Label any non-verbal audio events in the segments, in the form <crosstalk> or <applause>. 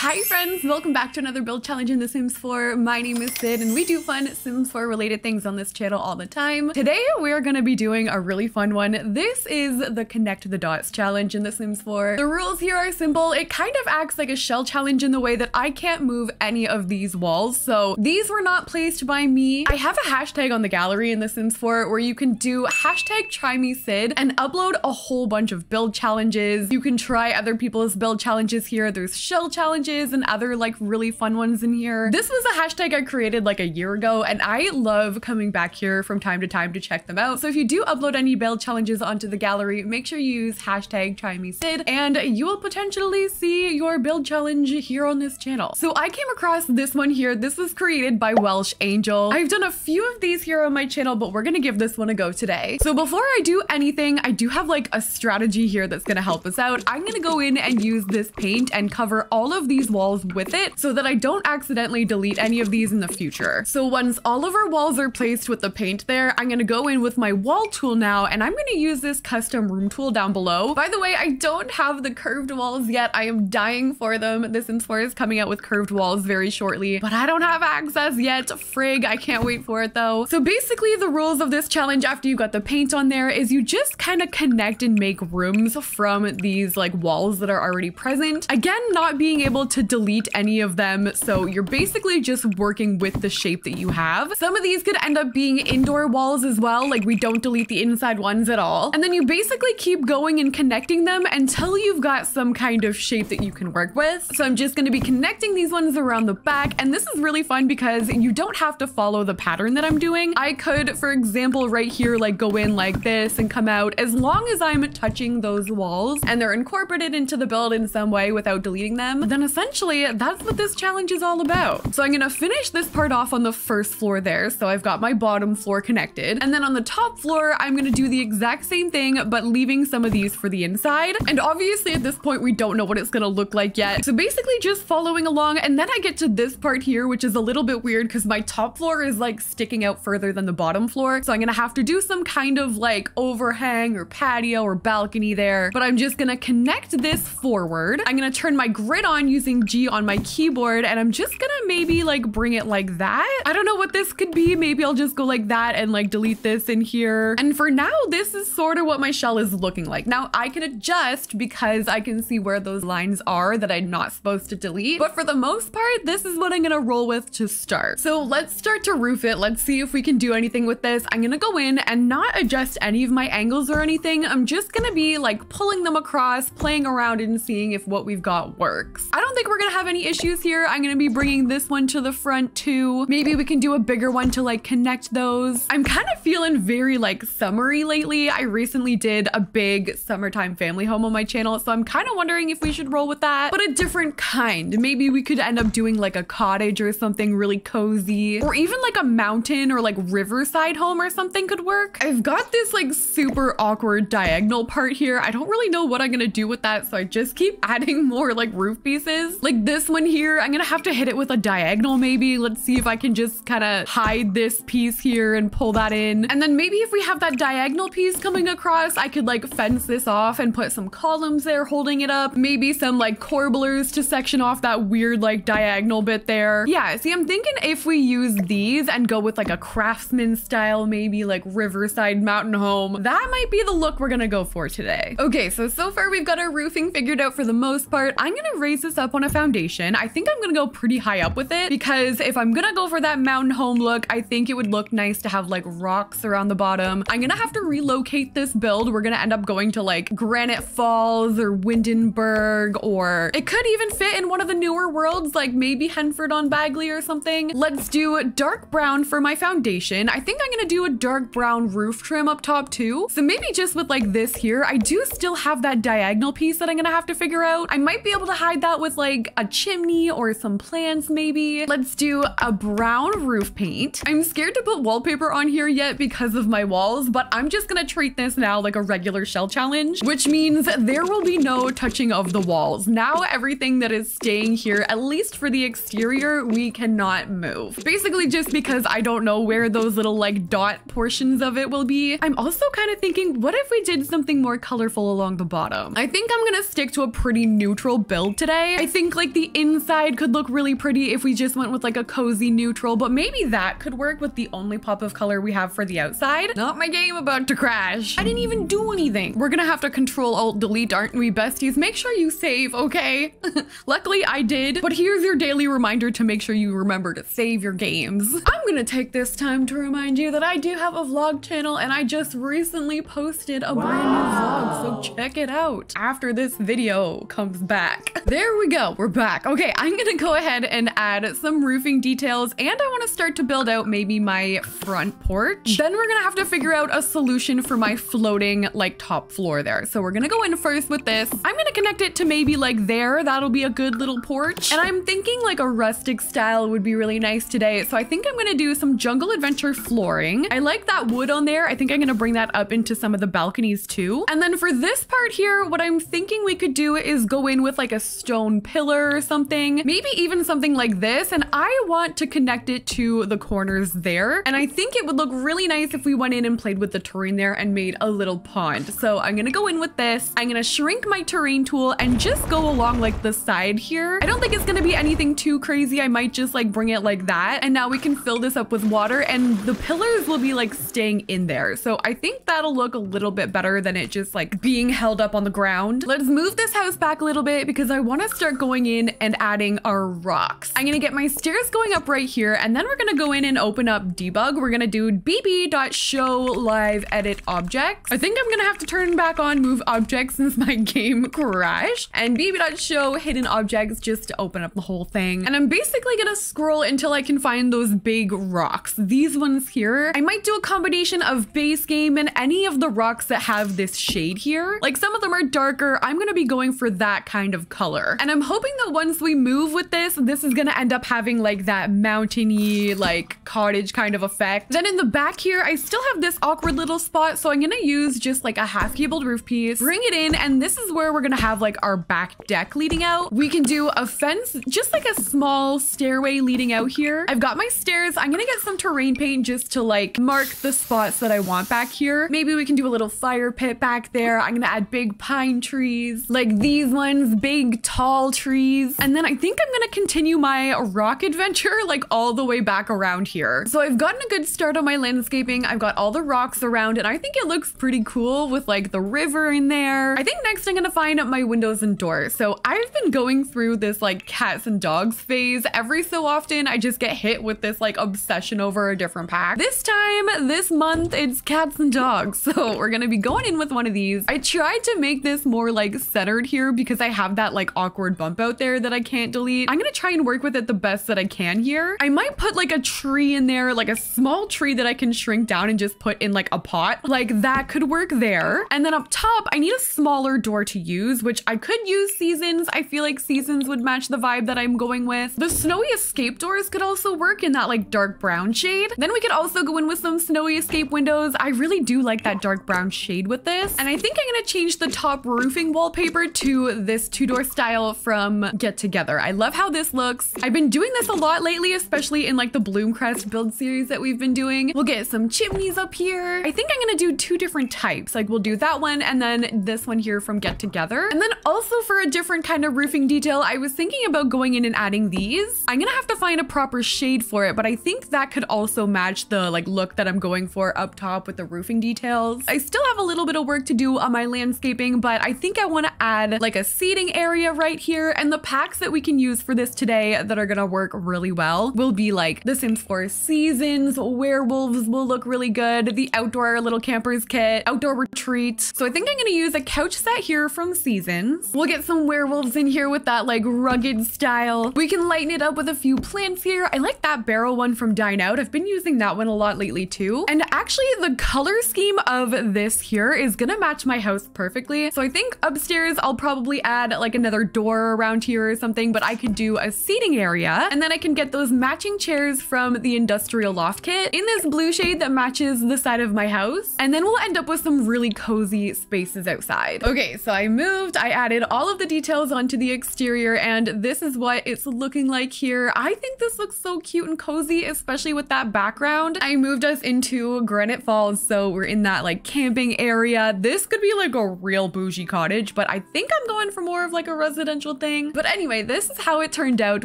Hi friends, welcome back to another build challenge in The Sims 4. My name is Syd and we do fun Sims 4 related things on this channel all the time. Today we're going to be doing a really fun one. This is the Connect the Dots challenge in The Sims 4. The rules here are simple. It kind of acts like a shell challenge in the way that I can't move any of these walls. So these were not placed by me. I have a hashtag on the gallery in The Sims 4 where you can do hashtag try me Syd and upload a whole bunch of build challenges. You can try other people's build challenges here. There's shell challenges challenges and other like really fun ones in here. This was a hashtag I created like a year ago and I love coming back here from time to time to check them out. So if you do upload any build challenges onto the gallery, make sure you use hashtag trymesyd and you will potentially see your build challenge here on this channel. So I came across this one here. This was created by Welsh Angel. I've done a few of these here on my channel, but we're gonna give this one a go today. So before I do anything, I do have like a strategy here that's gonna help us out. I'm gonna go in and use this paint and cover all of these walls with it so that I don't accidentally delete any of these in the future. So once all of our walls are placed with the paint there, I'm gonna go in with my wall tool now and I'm gonna use this custom room tool down below. By the way, I don't have the curved walls yet. I am dying for them. The Sims 4 is coming out with curved walls very shortly, but I don't have access yet. Frig, I can't wait for it though. So basically the rules of this challenge after you got the paint on there is you just kind of connect and make rooms from these like walls that are already present. Again, not being able able to delete any of them. So you're basically just working with the shape that you have. Some of these could end up being indoor walls as well. Like we don't delete the inside ones at all. And then you basically keep going and connecting them until you've got some kind of shape that you can work with. So I'm just going to be connecting these ones around the back. And this is really fun because you don't have to follow the pattern that I'm doing. I could, for example, right here, like go in like this and come out as long as I'm touching those walls and they're incorporated into the build in some way without deleting them, then essentially that's what this challenge is all about. So I'm gonna finish this part off on the first floor there. So I've got my bottom floor connected. And then on the top floor, I'm gonna do the exact same thing, but leaving some of these for the inside. And obviously at this point, we don't know what it's gonna look like yet. So basically just following along. And then I get to this part here, which is a little bit weird because my top floor is like sticking out further than the bottom floor. So I'm gonna have to do some kind of like overhang or patio or balcony there. But I'm just gonna connect this forward. I'm gonna turn my grid on using G on my keyboard and I'm just gonna maybe like bring it like that. I don't know what this could be. Maybe I'll just go like that and like delete this in here. And for now, this is sort of what my shell is looking like. Now I can adjust because I can see where those lines are that I'm not supposed to delete. But for the most part, this is what I'm gonna roll with to start. So let's start to roof it. Let's see if we can do anything with this. I'm gonna go in and not adjust any of my angles or anything. I'm just gonna be like pulling them across, playing around and seeing if what we've got works. I don't think we're gonna have any issues here. I'm gonna be bringing this one to the front too. Maybe we can do a bigger one to like connect those. I'm kind of feeling very like summery lately. I recently did a big summertime family home on my channel. So I'm kind of wondering if we should roll with that, but a different kind. Maybe we could end up doing like a cottage or something really cozy or even like a mountain or like riverside home or something could work. I've got this like super awkward diagonal part here. I don't really know what I'm gonna do with that. So I just keep <laughs> adding more like roof pieces is. Like this one here, I'm gonna have to hit it with a diagonal maybe. Let's see if I can just kind of hide this piece here and pull that in. And then maybe if we have that diagonal piece coming across, I could like fence this off and put some columns there holding it up. Maybe some like corbellers to section off that weird like diagonal bit there. Yeah, see, I'm thinking if we use these and go with like a craftsman style, maybe like Riverside Mountain Home, that might be the look we're gonna go for today. Okay, so, so far we've got our roofing figured out for the most part. I'm gonna raise this up up on a foundation. I think I'm gonna go pretty high up with it because if I'm gonna go for that mountain home look, I think it would look nice to have like rocks around the bottom. I'm gonna have to relocate this build. We're gonna end up going to like Granite Falls or Windenburg, or it could even fit in one of the newer worlds, like maybe Henford on Bagley or something. Let's do dark brown for my foundation. I think I'm gonna do a dark brown roof trim up top too. So maybe just with like this here, I do still have that diagonal piece that I'm gonna have to figure out. I might be able to hide that with like a chimney or some plants maybe. Let's do a brown roof paint. I'm scared to put wallpaper on here yet because of my walls, but I'm just gonna treat this now like a regular shell challenge, which means there will be no touching of the walls. Now everything that is staying here, at least for the exterior, we cannot move. Basically just because I don't know where those little like dot portions of it will be. I'm also kind of thinking, what if we did something more colorful along the bottom? I think I'm gonna stick to a pretty neutral build today. I think like the inside could look really pretty if we just went with like a cozy neutral, but maybe that could work with the only pop of color we have for the outside. Not my game about to crash. I didn't even do anything. We're gonna have to control alt delete, aren't we besties? Make sure you save, okay? <laughs> Luckily I did, but here's your daily reminder to make sure you remember to save your games. I'm gonna take this time to remind you that I do have a vlog channel and I just recently posted a wow. brand new vlog, so check it out after this video comes back. There we go, we're back. Okay, I'm gonna go ahead and add some roofing details and I wanna start to build out maybe my front porch. Then we're gonna have to figure out a solution for my floating like top floor there. So we're gonna go in first with this. I'm gonna connect it to maybe like there. That'll be a good little porch. And I'm thinking like a rustic style would be really nice today. So I think I'm gonna do some jungle adventure flooring. I like that wood on there. I think I'm gonna bring that up into some of the balconies too. And then for this part here, what I'm thinking we could do is go in with like a stone pillar or something, maybe even something like this. And I want to connect it to the corners there. And I think it would look really nice if we went in and played with the terrain there and made a little pond. So I'm gonna go in with this. I'm gonna shrink my terrain tool and just go along like the side here. I don't think it's gonna be anything too crazy. I might just like bring it like that. And now we can fill this up with water and the pillars will be like staying in there. So I think that'll look a little bit better than it just like being held up on the ground. Let's move this house back a little bit because I wanna start going in and adding our rocks. I'm gonna get my stairs going up right here and then we're gonna go in and open up debug. We're gonna do bb.show live edit objects. I think I'm gonna have to turn back on move objects since my <laughs> game crashed and bb.show hidden objects just to open up the whole thing. And I'm basically gonna scroll until I can find those big rocks. These ones here, I might do a combination of base game and any of the rocks that have this shade here. Like some of them are darker. I'm gonna be going for that kind of color. And I'm hoping that once we move with this, this is gonna end up having like that mountainy, like cottage kind of effect. Then in the back here, I still have this awkward little spot. So I'm gonna use just like a half gabled roof piece, bring it in. And this is where we're gonna have like our back deck leading out. We can do a fence, just like a small stairway leading out here. I've got my stairs. I'm gonna get some terrain paint just to like mark the spots that I want back here. Maybe we can do a little fire pit back there. I'm gonna add big pine trees, like these ones, big tall trees. And then I think I'm gonna continue my rock adventure like all the way back around here. So I've gotten a good start on my landscaping. I've got all the rocks around and I think it looks pretty cool with like the river in there. I think next I'm gonna find my windows and doors. So I've been going through this like cats and dogs phase. Every so often I just get hit with this like obsession over a different pack. This time, this month, it's cats and dogs. <laughs> So we're gonna be going in with one of these. I tried to make this more like centered here because I have that like awkward bump out there that I can't delete. I'm gonna try and work with it the best that I can here. I might put like a tree in there, like a small tree that I can shrink down and just put in like a pot. Like that could work there. And then up top, I need a smaller door to use, which I could use seasons. I feel like seasons would match the vibe that I'm going with. The snowy escape doors could also work in that like dark brown shade. Then we could also go in with some snowy escape windows. I really do like that dark brown shade with this. And I think I'm gonna change the top roofing wallpaper to this Tudor style from Get Together. I love how this looks. I've been doing this a lot lately, especially in like the Bloomcrest build series that we've been doing. We'll get some chimneys up here. I think I'm gonna do two different types. Like we'll do that one and then this one here from Get Together. And then also for a different kind of roofing detail, I was thinking about going in and adding these. I'm gonna have to find a proper shade for it, but I think that could also match the like look that I'm going for up top with the roofing details. I still have a little bit of work to do on my landscaping, but I think I wanna add like a seating area right here. And the packs that we can use for this today that are gonna work really well will be like The Sims 4 Seasons, Werewolves will look really good, the Outdoor Little Campers Kit, Outdoor Retreat. So I think I'm gonna use a couch set here from Seasons. We'll get some werewolves in here with that like rugged style. We can lighten it up with a few plants here. I like that barrel one from Dine Out. I've been using that one a lot lately too. And actually the color scheme of this here is gonna match my house perfectly. So I think upstairs I'll probably add like another door around here or something, but I could do a seating area. And then I can get those matching chairs from the industrial loft kit in this blue shade that matches the side of my house. And then we'll end up with some really cozy spaces outside. Okay, so I moved, I added all of the details onto the exterior and this is what it's looking like here. I think this looks so cute and cozy, especially with that background. I moved us into Granite Falls, so we're in that like camping area. This could be like a real bougie cottage, but I think I'm going for more of like a residential thing. But anyway, this is how it turned out.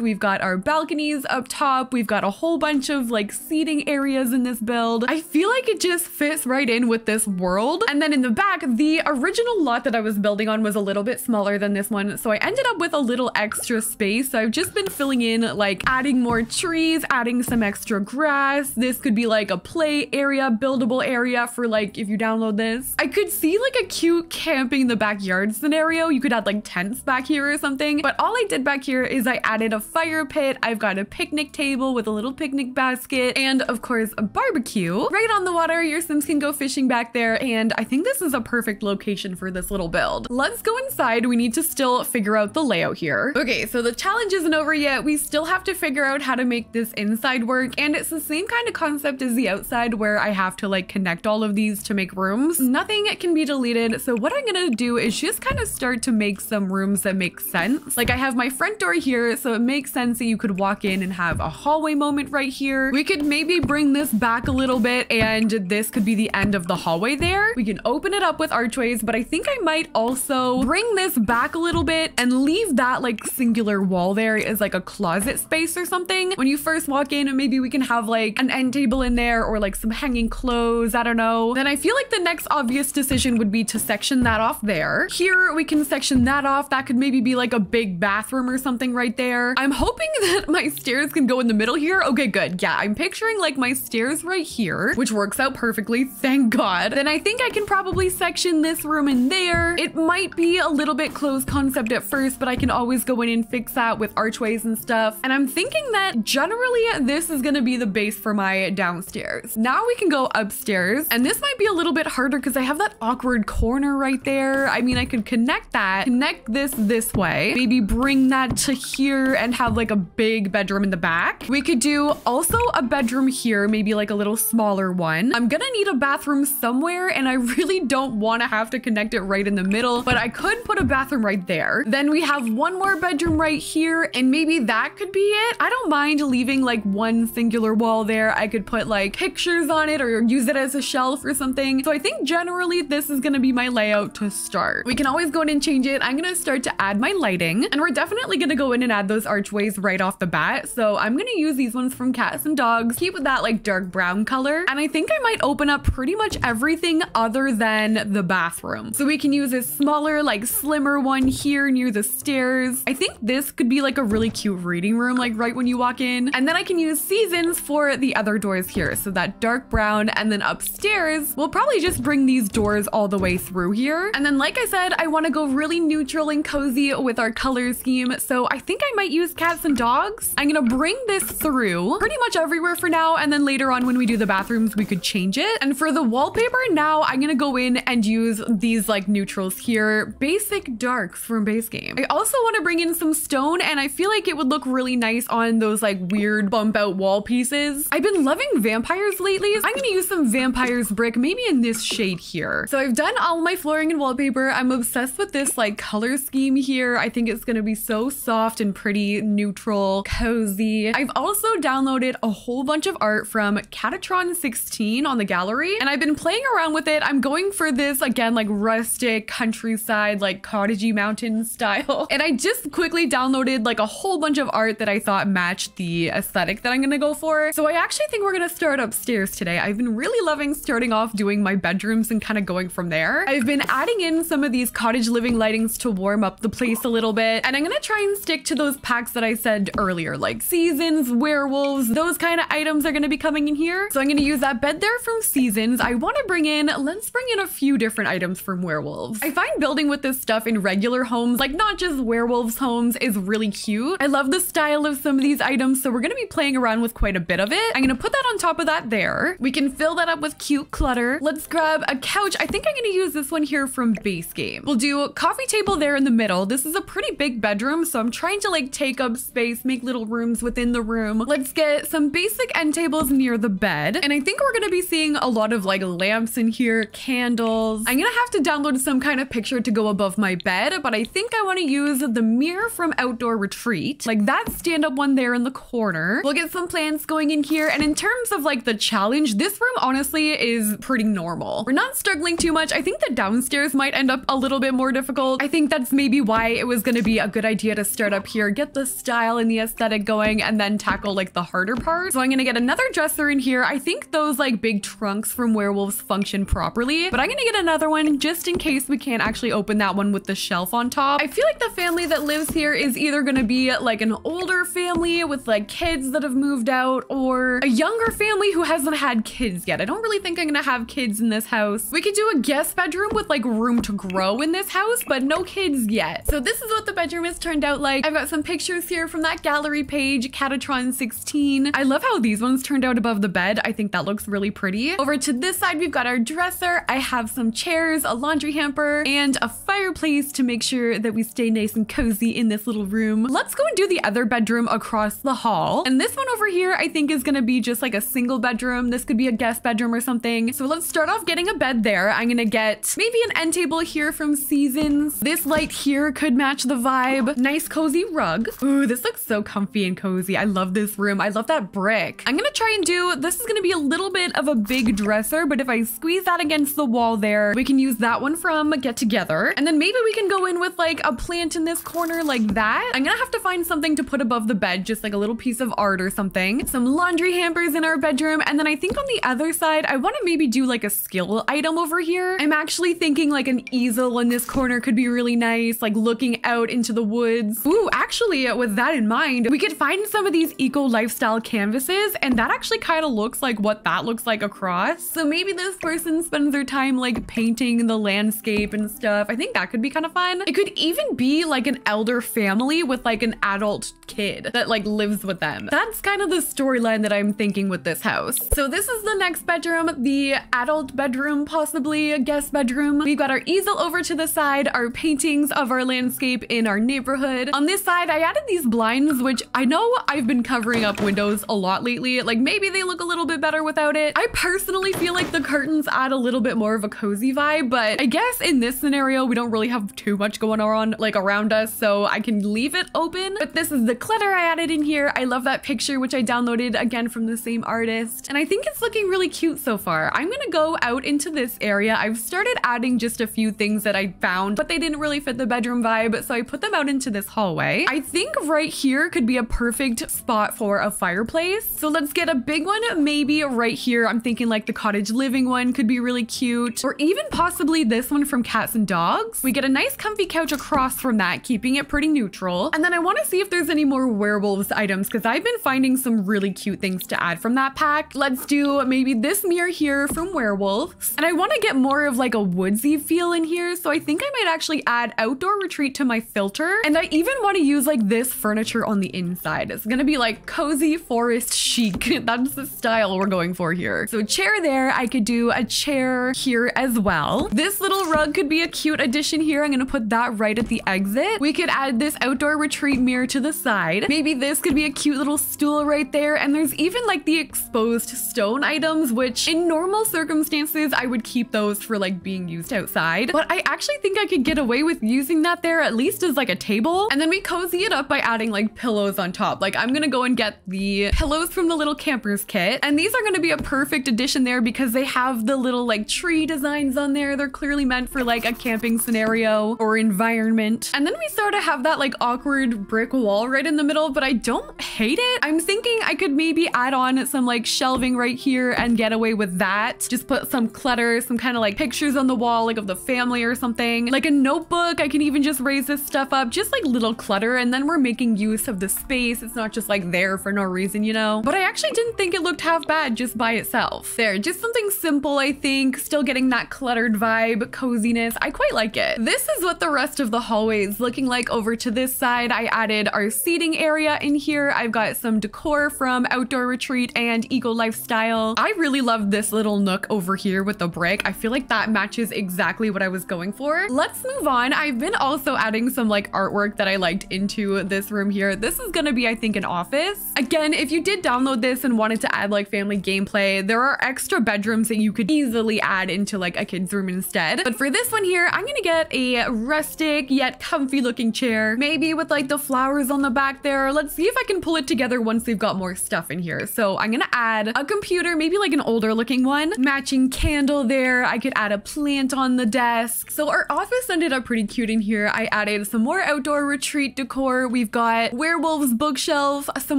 We've got our balconies up top. We've got a whole bunch of like seating areas in this build. I feel like it just fits right in with this world. And then in the back, the original lot that I was building on was a little bit smaller than this one. So I ended up with a little extra space. So I've just been filling in like adding more trees, adding some extra grass. This could be like a play area, buildable area for like if you download this. I could see like a cute camping in the backyard scenario. You could add like tents back here or something. But all I did back here is I added a fire pit. I've got a picnic table with a little picnic basket and of course a barbecue. Right on the water, your Sims can go fishing back there. And I think this is a perfect location for this little build. Let's go inside. We need to still figure out the layout here. Okay, so the challenge isn't over yet. We still have to figure out how to make this inside work. And it's the same kind of concept as the outside where I have to like connect all of these to make rooms. Nothing can be deleted. So what I'm gonna do is just kind of start to make some rooms that make sense. Like I have my front door here, so it makes sense that you could walk in and have a hallway moment right here. We could maybe bring this back a little bit and this could be the end of the hallway there. We can open it up with archways, but I think I might also bring this back a little bit and leave that like singular wall there as like a closet space or something. When you first walk in, maybe we can have like an end table in there or like some hanging clothes. I don't know. Then I feel like the next obvious decision would be to section that off there. Here we can section that off. That could maybe be like a big bathroom or something right there. I'm hoping <laughs> that my stairs can go in the middle here. Okay, good. Yeah, I'm picturing like my stairs right here, which works out perfectly. <laughs> Thank God. Then I think I can probably section this room in there. It might be a little bit closed concept at first, but I can always go in and fix that with archways and stuff. And I'm thinking that generally this is gonna be the base for my downstairs. Now we can go upstairs and this might be a little bit harder because I have that awkward corner right there. I mean, I could connect that, connect this this way, maybe bring that to here and have like a big bedroom in the back. We could do also a bedroom here, maybe like a little smaller one. I'm gonna need a bathroom somewhere and I really don't want to have to connect it right in the middle, but I could put a bathroom right there. Then we have one more bedroom right here and maybe that could be it. I don't mind leaving like one singular wall there. I could put like pictures on it or use it as a shelf or something. So I think generally this is gonna be my layout to start. We can always go in and change it. I'm gonna start to add my lighting and we're definitely gonna go in and add those archways right off the bat. So I'm gonna use these ones from Cats and Dogs, keep with that like dark brown color. And I think I might open up pretty much everything other than the bathroom. So we can use a smaller, like slimmer one here near the stairs. I think this could be like a really cute reading room, like right when you walk in. And then I can use seasons for the other doors here. So that dark brown and then upstairs, we'll probably just bring these doors all the way through here. And then like I said, I wanna go really neutral and cozy with our color scheme. So I think I might use cats and dogs. I'm gonna bring this through pretty much everywhere for now. And then later on when we do the bathrooms, we could change it. And for the wallpaper now, I'm gonna go in and use these like neutrals here. Basic darks from base game. I also wanna bring in some stone and I feel like it would look really nice on those like weird bump out wall pieces. I've been loving vampires lately. I'm gonna use some vampires brick, maybe in this shade here. So I've done all my flooring and wallpaper. I'm obsessed with this like color scheme here. I think it's gonna be so soft and pretty, neutral, cozy. I've also downloaded a whole bunch of art from Catatron 16 on the gallery and I've been playing around with it. I'm going for this again, like rustic countryside, like cottagey mountain <laughs> style. And I just quickly downloaded like a whole bunch of art that I thought matched the aesthetic that I'm gonna go for. So I actually think we're gonna start upstairs today. I've been really loving starting off doing my bedrooms and kind of going from there. I've been adding in some of these cottage living lightings to warm up the place a little bit. And I'm gonna try and stick to those packs that I said earlier, like seasons, werewolves, those kind of items are gonna be coming in here. So I'm gonna use that bed there from seasons. I wanna bring in, let's bring in a few different items from werewolves. I find building with this stuff in regular homes, like not just werewolves homes, is really cute. I love the style of some of these items, so we're gonna be playing around with quite a bit of it. I'm gonna put that on top of that there. We can fill that up with cute clutter. Let's grab a couch. I think I'm gonna use this one here from base game. We'll do a coffee table there in the middle. This is a pretty big bedroom, so I'm trying to like take up space, make little rooms within the room. Let's get some basic end tables near the bed. And I think we're gonna be seeing a lot of like lamps in here, candles. I'm gonna have to download some kind of picture to go above my bed, but I think I wanna use the mirror from Outdoor Retreat, like that stand up one there in the corner. We'll get some plants going in here. And in terms of like the challenge, this room honestly is pretty normal. We're not struggling too much. I think the downstairs might end up a little bit more difficult. I think that's maybe why it was gonna be a good idea to start up here, get the style and the aesthetic going, and then tackle like the harder part. So I'm gonna get another dresser in here. I think those like big trunks from werewolves function properly, but I'm gonna get another one just in case we can't actually open that one with the shelf on top. I feel like the family that lives here is either gonna be like an older family with like kids that have moved out or a younger family who hasn't had kids yet. I don't really think I'm gonna have kids in this house. We could do a guest bedroom with like room to grow in this house, but no kids yet. So this is what the bedroom has turned out like. I've got some pictures here from that gallery page, Catatron 16. I love how these ones turned out above the bed. I think that looks really pretty. Over to this side, we've got our dresser. I have some chairs, a laundry hamper, and a fireplace to make sure that we stay nice and cozy in this little room. Let's go and do the other bedroom across the hall. And this one over here, I think is gonna be just like a single bedroom. This could be a guest bedroom or something. So let's start off getting a bed there. I'm gonna get maybe an end table here from Seasons. This light here could match the vibe. Nice cozy rug. Ooh, this looks so comfy and cozy. I love this room. I love that brick. I'm gonna try and do, this is gonna be a little bit of a big dresser, but if I squeeze that against the wall there, we can use that one from Get Together. And then maybe we can go in with like a plant in this corner like that. I'm gonna have to find something to put above the bed, just like a little piece of art or something. Some laundry hampers in our bedroom. And then I think on the other side, I wanna maybe do like a skill item over here. I'm actually thinking like an easel in this corner could be really nice, like looking out into the woods. Ooh, actually, uh, with that in mind, we could find some of these eco lifestyle canvases, and that actually kind of looks like what that looks like across. So maybe this person spends their time like painting the landscape and stuff. I think that could be kind of fun. It could even be like an elder family with like an adult kid that like lives with them. That's kind of the storyline that I'm thinking with this house. So this is the next bedroom, the adult bedroom, possibly a guest bedroom. We've got our easel over to the side, our paintings of our landscape in our neighborhood. On this side, I added these blinds, which I know I've been covering up windows a lot lately. Like maybe they look a little bit better without it. I personally feel like the curtains add a little bit more of a cozy vibe, but I guess in this scenario, we don't really have too much going on like around us, so I can leave it open. But this is the clutter I added in here. I love that picture, which I downloaded again from the same artist. And I think it's looking really cute so far. I'm gonna go out into this area. I've started adding just a few things that I found, but they didn't really fit the bedroom vibe, so I put them out into this hallway. I think right here could be a perfect spot for a fireplace. So let's get a big one, maybe right here. I'm thinking like the cottage living one could be really cute, or even possibly this one from Cats and Dogs. We get a nice comfy couch across from that, keeping it pretty neutral. And then I want to see if there's any more werewolves items because I've been finding some really cute things to add from that pack. Let's do maybe this mirror here from werewolves. And I want to get more of like a woodsy feel in here. So I think I might actually add outdoor retreat to my filter. And I even want to use like this furniture on the inside. It's to be like cozy forest chic. <laughs> That's the style we're going for here. So chair there, I could do a chair here as well. This little rug could be a cute addition here. I'm to put that right at the exit. We could add this outdoor retreat mirror to the side. Maybe this could be a cute little stool right there. And there's even like the exposed stone items, which in normal circumstances, I would keep those for like being used outside. But I actually think I could get away with using that there at least as like a table. And then we cozy it up by adding like pillows on top. Like I'm gonna go and get the pillows from the little campers kit. And these are gonna be a perfect addition there because they have the little like tree designs on there. They're clearly meant for like a camping scenario or environment. And then we sort of have that like awkward brick wall right in the middle, but I don't hate it. I'm thinking I could maybe add on some like shelving right here and get away with that. Just put some clutter, some kind of like pictures on the wall, like of the family or something. Like a notebook, I can even just raise this stuff up, just like little clutter. And then we're making use of the space. It's not just like there for no reason, you know? But I actually didn't think it looked half bad just by itself. There, just something simple, I think. Still getting that cluttered vibe, coziness. I quite like it. This is what the rest of the hallway is looking like over to this side. I added our seating area in here. I've got some decor from Outdoor Retreat and Eco Lifestyle. I really love this little nook over here with the brick. I feel like that matches exactly what I was going for. Let's move on. I've been also adding some like artwork that I liked into this room here. This is gonna be, I think, an office. Again, if you did download this and wanted to add like family gameplay, there are extra bedrooms that you could easily add into like a kid's room instead. But for this one here, I'm gonna get a rustic yet comfy looking chair, maybe with like the flowers on the back there. Let's see if I can pull it together once we've got more stuff in here. So I'm gonna add a computer, maybe like an older looking one, matching candle there. I could add a plant on the desk. So our office ended up pretty cute in here. I added some more outdoor retreat decor. We've got werewolves bookshelf, some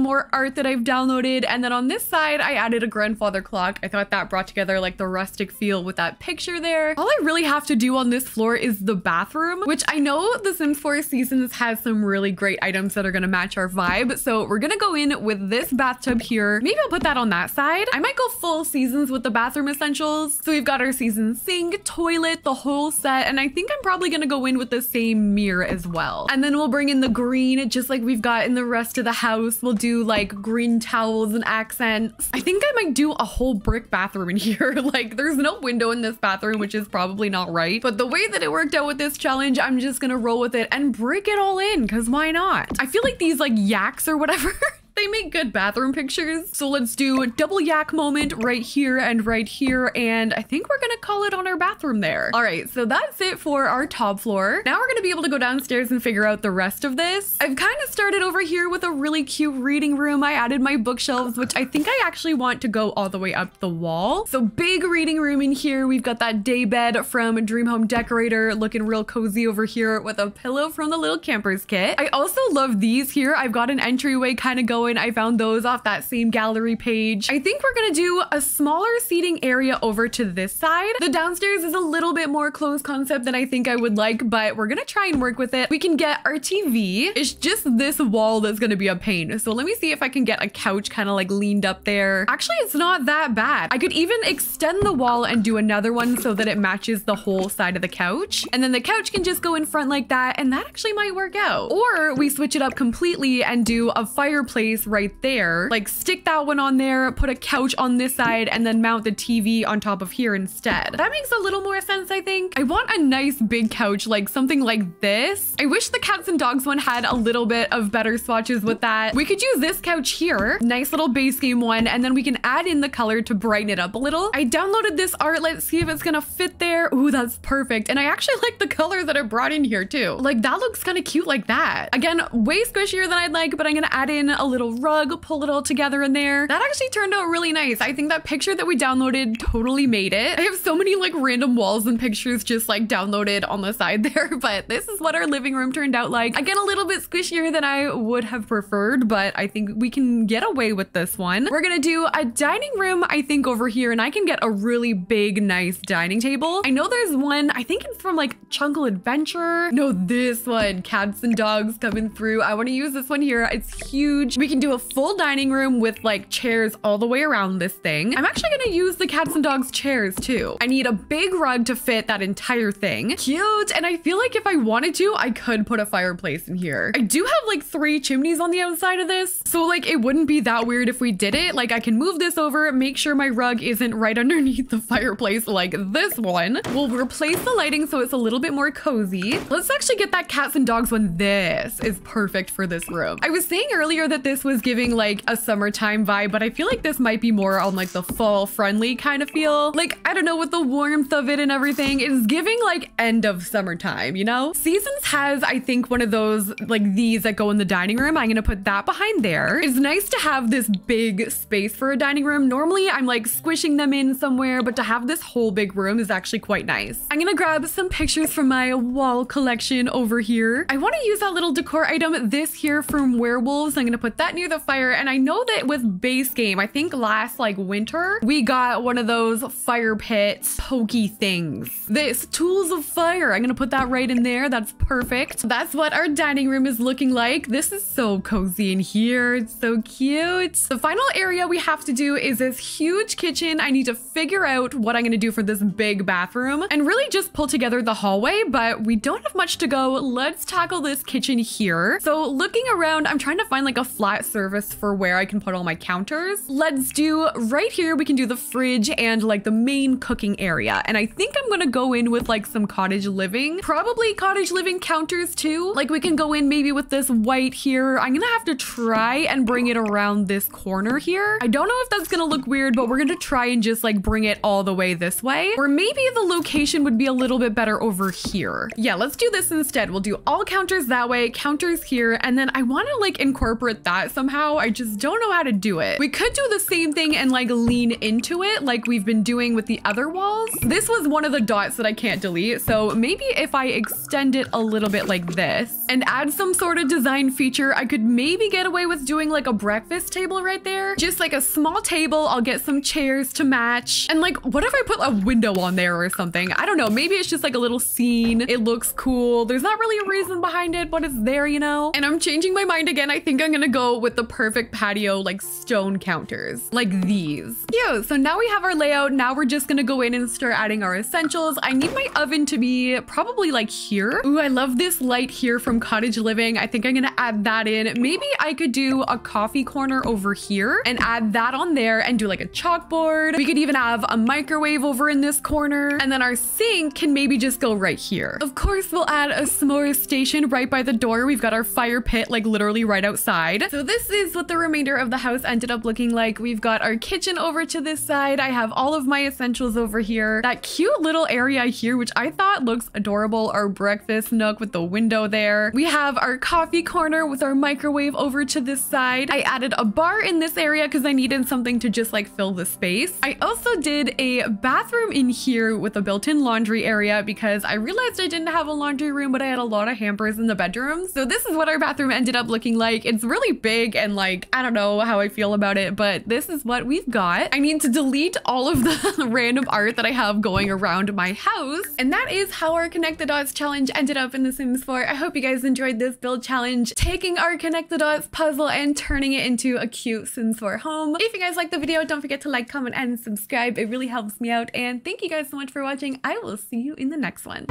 more art that I've downloaded. And then on this side, I added a grandfather clock. I thought that brought together like the rustic feel with that picture there. All I really have to do on this floor is the bathroom, which I know The Sims 4 Seasons has some really great items that are gonna match our vibe. So we're gonna go in with this bathtub here. Maybe I'll put that on that side. I might go full seasons with the bathroom essentials. So we've got our season sink, toilet, the whole set. And I think I'm probably gonna go in with the same mirror as well. And then we'll bring in the green, just like we've got in the rest of the house. We'll do like green towels and accents. I think I might do a whole brick bathroom in <laughs> here. like there's no window in this bathroom, which is probably not right. But the way that it worked out with this challenge, I'm just gonna roll with it and brick it all in because why not? I feel like these like yaks or whatever <laughs> They make good bathroom pictures. So let's do a double yak moment right here and right here. And I think we're gonna call it on our bathroom there. All right, so that's it for our top floor. Now we're gonna be able to go downstairs and figure out the rest of this. I've kind of started over here with a really cute reading room. I added my bookshelves, which I think I actually want to go all the way up the wall. So big reading room in here. We've got that day bed from Dream Home Decorator looking real cozy over here with a pillow from the little campers kit. I also love these here. I've got an entryway kind of going I found those off that same gallery page. I think we're gonna do a smaller seating area over to this side. The downstairs is a little bit more closed concept than I think I would like, but we're gonna try and work with it. We can get our TV. It's just this wall that's gonna be a pain. So let me see if I can get a couch kind of like leaned up there. Actually, it's not that bad. I could even extend the wall and do another one so that it matches the whole side of the couch. And then the couch can just go in front like that. And that actually might work out. Or we switch it up completely and do a fireplace right there. Like stick that one on there, put a couch on this side, and then mount the TV on top of here instead. That makes a little more sense, I think. I want a nice big couch, like something like this. I wish the cats and dogs one had a little bit of better swatches with that. We could use this couch here, nice little base game one, and then we can add in the color to brighten it up a little. I downloaded this art. Let's see if it's gonna fit there. Ooh, that's perfect. And I actually <laughs> like the color that I brought in here too. Like that looks kind of cute like that. Again, way squishier than I'd like, but I'm gonna add in a little little rug, pull it all together in there. That actually turned out really nice. I think that picture that we downloaded totally made it. I have so many like random walls and pictures just like downloaded on the side <laughs> there, but this is what our living room turned out like. Again, a little bit squishier than I would have preferred, but I think we can get away with this one. We're gonna do a dining room, I think over here, and I can get a really big, nice dining table. I know there's one, I think it's from like Jungle Adventure. No, this one, cats and dogs coming through. I wanna use this one here. It's huge. We can can do a full dining room with like chairs all the way around this thing. I'm actually gonna use the cats and dogs chairs too. I need a big rug to fit that entire thing. Cute. And I feel like if I wanted to, I could put a fireplace in here. I do have like three chimneys on the outside of this. So like it wouldn't be that weird if we did it. Like I can move this over, make sure my rug isn't right <laughs> underneath the fireplace like this one. We'll replace the lighting so it's a little bit more cozy. Let's actually get that cats and dogs one. This is perfect for this room. I was saying earlier that this was giving like a summertime vibe, but I feel like this might be more on like the fall friendly kind of feel. Like, I don't know, with the warmth of it and everything, it is giving like end of summertime, you know? Seasons has, I think, one of those like these that go in the dining room. I'm gonna put that behind there. It's nice to have this big space for a dining room. Normally I'm like squishing them in somewhere, but to have this whole big room is actually quite nice. I'm gonna grab some pictures from my wall collection over here. I wanna use that little decor item, this here from Werewolves. I'm gonna put that near the fire. And I know that with base game, I think last like winter, we got one of those fire pits pokey things. This tools of fire. I'm gonna put that right in there. That's perfect. That's what our dining room is looking like. This is so cozy in here. It's so cute. The final area we have to do is this huge kitchen. I need to figure out what I'm gonna do for this big bathroom and really just pull together the hallway, but we don't have much to go. Let's tackle this kitchen here. So looking around, I'm trying to find like a flat surface for where I can put all my counters. Let's do right here, we can do the fridge and like the main cooking area. And I think I'm gonna go in with like some cottage living, probably cottage living counters too. Like we can go in maybe with this white here. I'm gonna have to try and bring it around this corner here. I don't know if that's gonna look weird, but we're gonna try and just like bring it all the way this way. Or maybe the location would be a little bit better over here. Yeah, let's do this instead. We'll do all counters that way, counters here, and then I wanna like incorporate that that somehow. I just don't know how to do it. We could do the same thing and like lean into it like we've been doing with the other walls. This was one of the dots that I can't delete. So maybe if I extend it a little bit like this and add some sort of design feature, I could maybe get away with doing like a breakfast table right there. Just like a small table. I'll get some chairs to match. And like, what if I put a window on there or something? I don't know. Maybe it's just like a little scene. It looks cool. There's not really a reason behind it, but it's there, you know? And I'm changing my mind again. I think I'm gonna go with the perfect patio, like stone counters, like these. Yeah, so now we have our layout. Now we're just gonna go in and start adding our essentials. I need my oven to be probably like here. Ooh, I love this light here from Cottage Living. I think I'm gonna add that in. Maybe I could do a coffee corner over here and add that on there and do like a chalkboard. We could even have a microwave over in this corner. And then our sink can maybe just go right here. Of course, we'll add a s'more station right by the door. We've got our fire pit like literally right outside. So this is what the remainder of the house ended up looking like. We've got our kitchen over to this side. I have all of my essentials over here. That cute little area here, which I thought looks adorable. Our breakfast nook with the window there. We have our coffee corner with our microwave over to this side. I added a bar in this area because I needed something to just like fill the space. I also did a bathroom in here with a built-in laundry area because I realized I didn't have a laundry room, but I had a lot of hampers in the bedroom. So this is what our bathroom ended up looking like. It's really big and like, I don't know how I feel about it, but this is what we've got. I need to delete all of the <laughs> random art that I have going around my house. And that is how our Connect the Dots challenge ended up in The Sims 4. I hope you guys enjoyed this build challenge, taking our Connect the Dots puzzle and turning it into a cute Sims 4 home. If you guys liked the video, don't forget to like, comment, and subscribe. It really helps me out. And thank you guys so much for watching. I will see you in the next one.